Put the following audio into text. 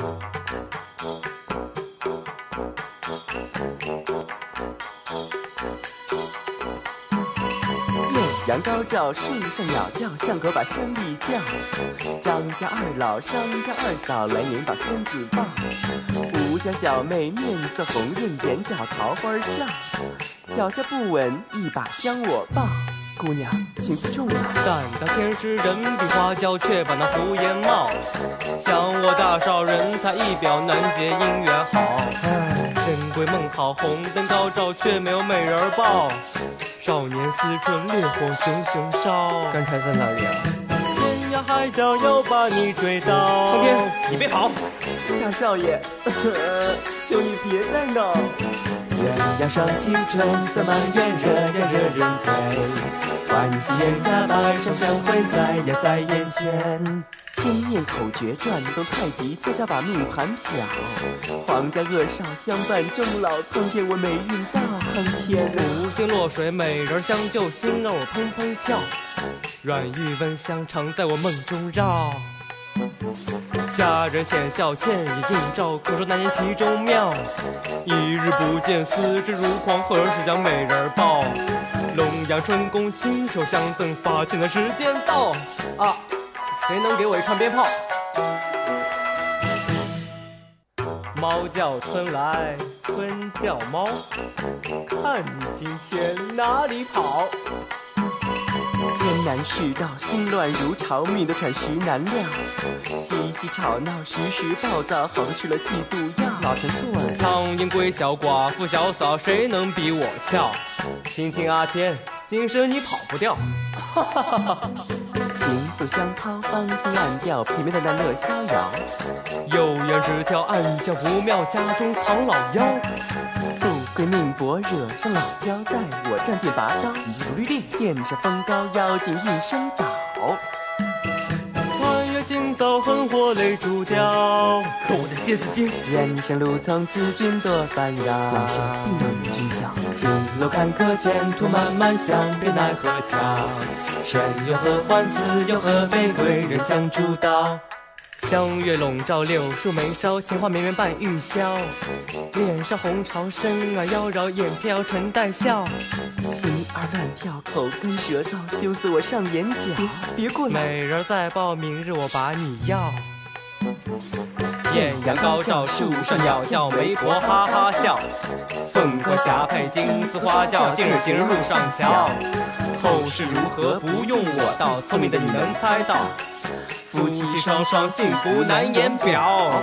艳阳高照，树上鸟叫，巷口把生意叫。张家二老，商家二嫂，来年把孙子抱。吴家小妹面色红润，眼角桃花俏。脚下不稳，一把将我抱。姑娘，请自重啊！但当天时人比花娇，却把那胡言冒。想我大少人才一表，难解姻缘好。唉，珍贵梦好，红灯高照，却没有美人抱。少年思春，烈火熊熊烧。刚才在哪里啊？天涯海角要把你追到。苍天，你别跑！大少爷，求你别再闹。鸳鸯双栖春色满园，热呀惹人醉。欢喜人家百上相会，在呀在眼前。千念口诀转动太极，悄悄把命盘瞟。皇家恶少相伴终老，苍天我霉运大亨天。五星落水，美人相救，心儿我砰砰跳。软玉温香常在我梦中绕。佳人浅笑，倩影映照，可说那年其中妙。一日不见，思之如狂，何时将美人抱？龙阳春宫，亲手相赠，发现的时间到。啊，谁能给我一串鞭炮？猫叫春来，春叫猫，看你今天哪里跑？艰难世道，心乱如潮，命的喘时难料。嬉戏吵闹，时时暴躁，好似吃了嫉妒药。老陈醋了。苍蝇归小寡妇小嫂，谁能比我俏？亲亲阿天，今生你跑不掉。哈哈哈哈哈！情愫相抛，芳心暗调，偏偏淡淡乐逍遥。有言直挑，暗笑不妙，家中藏老妖。富贵命薄，惹上老妖，待我仗剑拔刀，急急如律令，殿上风高，妖精一声倒。穿越今早，横火泪珠雕。可我的蝎子精，人生路从此君多烦扰。来生定要与君交。青楼坎坷，前途漫漫，相别奈何桥。生有何欢，死有何悲，贵人相助道。香月笼罩，柳树眉梢，情话绵绵伴玉箫。脸上红潮，身儿妖娆，眼飘唇带笑。心儿乱跳，口干舌燥，羞死我上眼角。别别过来！美人再抱，明日我把你要。艳阳高照，树上鸟叫，媒婆哈哈笑。凤冠霞帔，金丝花轿，今日行人路上瞧。后事如何，不用我道，聪明的你能猜到。夫妻双双，幸福难言表。